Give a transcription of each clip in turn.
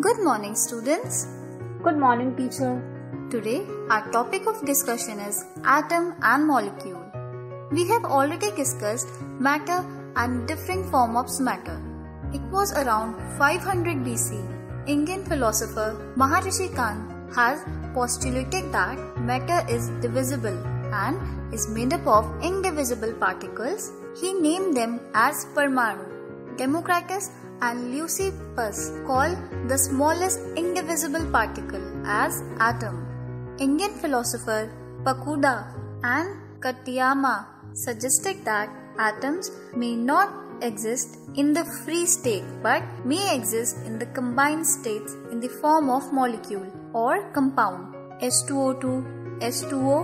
Good morning, students. Good morning, teacher. Today, our topic of discussion is atom and molecule. We have already discussed matter and different form of matter. It was around 500 BC. Indian philosopher Maharishi Kanad has postulated that matter is divisible and is made up of indivisible particles. He named them as Parmanu. Democritus and Leucippus call the smallest indivisible particle as atom. Indian philosopher Pakuda and Katyayana suggested that atoms may not exist in the free state but may exist in the combined states in the form of molecule or compound H2O2, H2O,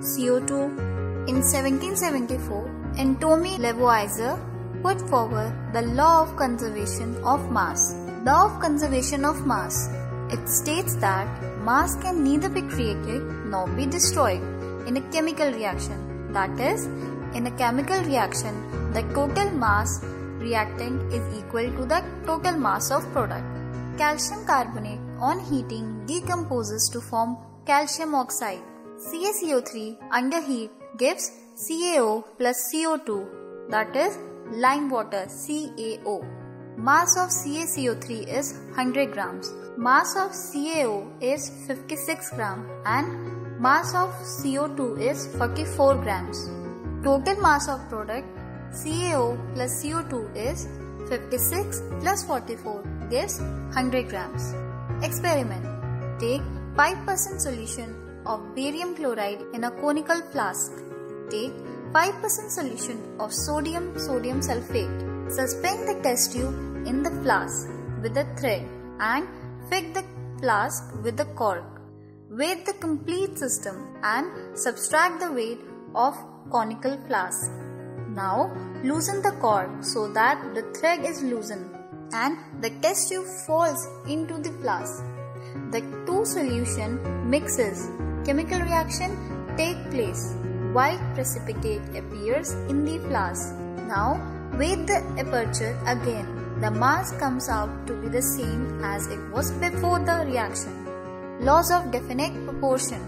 CO2. In 1774, Antoine Lavoisier put forward the law of conservation of mass. Law of conservation of mass. It states that mass can neither be created nor be destroyed in a chemical reaction. That is, in a chemical reaction, the total mass reactant is equal to the total mass of product. Calcium carbonate on heating decomposes to form calcium oxide. CaCO3 under heat gives CaO plus CO2 that is lime water CaO. Mass of CaCO3 is 100 grams. Mass of CaO is 56 gram and mass of CO2 is 44 grams. Total mass of product CaO plus CO2 is 56 plus 44 gives 100 grams. Experiment. Take 5% solution of barium chloride in a conical flask. Take 5% solution of sodium sodium sulfate. Suspend the test tube in the flask with a thread and fill the flask with the cork. Weigh the complete system and subtract the weight of conical flask. Now loosen the cork so that the thread is loosened and the test tube falls into the flask. The two solution mixes. Chemical reaction take place. White precipitate appears in the flask. Now weigh the aperture again. The mass comes out to be the same as it was before the reaction. Laws of definite proportion